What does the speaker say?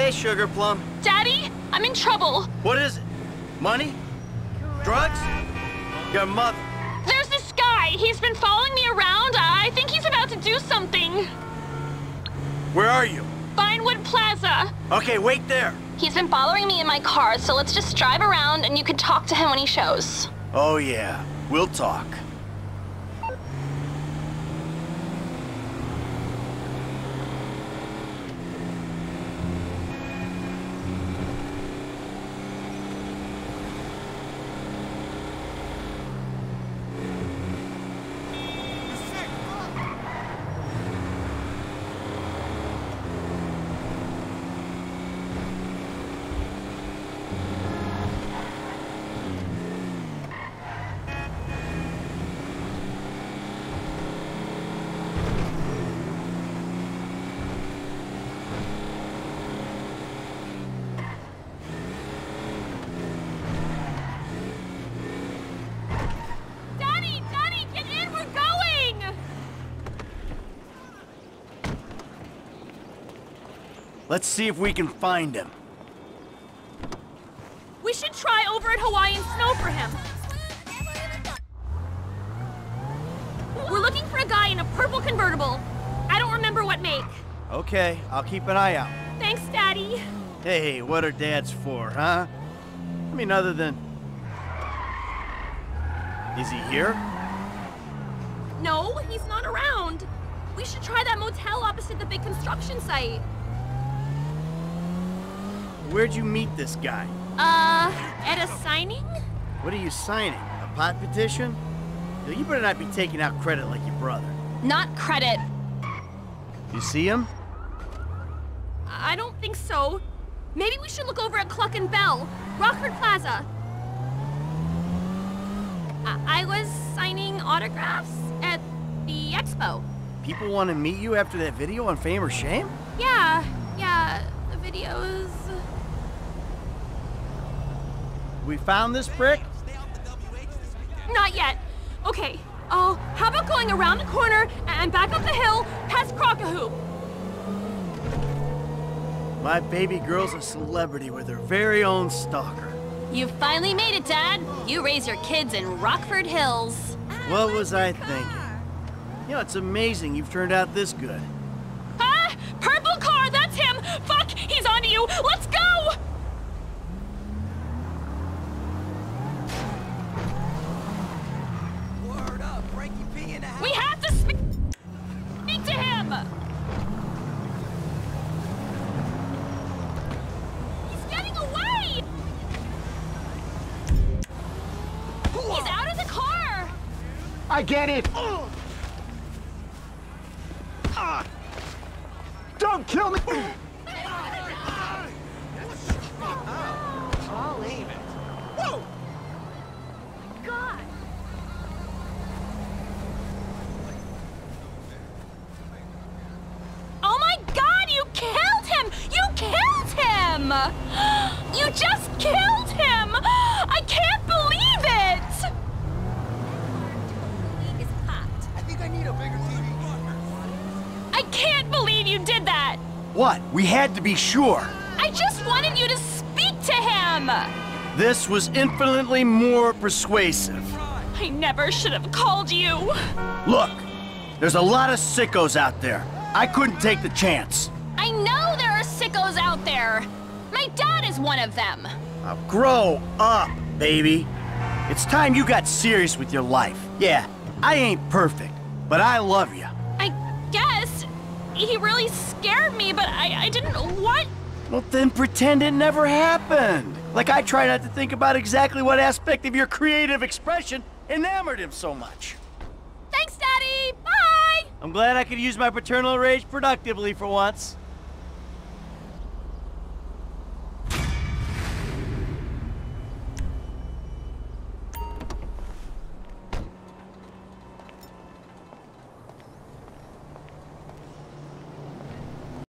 Hey, Sugar Plum. Daddy, I'm in trouble. What is it? Money? Drugs? Your mother. There's this guy. He's been following me around. I think he's about to do something. Where are you? Vinewood Plaza. Okay, wait there. He's been following me in my car, so let's just drive around and you can talk to him when he shows. Oh, yeah. We'll talk. Daddy, Daddy, get in! We're going! Let's see if we can find him. We should try over at Hawaiian Snow for him. We're looking for a guy in a purple convertible. I don't remember what make. Okay, I'll keep an eye out. Thanks, Daddy. Hey, what are dads for, huh? I mean, other than... Is he here? No, he's not around. We should try that motel opposite the big construction site. Where'd you meet this guy? Uh, at a signing? What are you signing? A pot petition? Yo, You better not be taking out credit like your brother. Not credit. You see him? I don't think so. Maybe we should look over at Cluckin' Bell, Rockford Plaza. I, I was signing autographs at the expo. People want to meet you after that video on Fame or Shame? Yeah, yeah, the videos. We found this prick? Not yet. Okay. Oh, how about going around the corner and back up the hill past Crockahoop? My baby girl's a celebrity with her very own stalker. You finally made it, Dad. You raise your kids in Rockford Hills. What was I thinking? You know, it's amazing you've turned out this good. Ah! Purple car, that's him! Fuck! He's onto you! Let's go! Word up, Frankie P in the house. We have to speak, speak to him! He's getting away! He's out of the car! I get it! Don't kill me! I'll aim it. Whoa! Oh my god, you killed him! You killed him! You just killed him! I can't believe it! I think I need a bigger TV. I can't believe you did that! What? We had to be sure. I just wanted you to speak to him! This was infinitely more persuasive. I never should have called you. Look, there's a lot of sickos out there. I couldn't take the chance. I know there are sickos out there. My dad is one of them. Now grow up, baby. It's time you got serious with your life. Yeah, I ain't perfect, but I love you. He really scared me, but I, I didn't want. Well, then pretend it never happened. Like I try not to think about exactly what aspect of your creative expression enamored him so much. Thanks, Daddy. Bye. I'm glad I could use my paternal rage productively for once.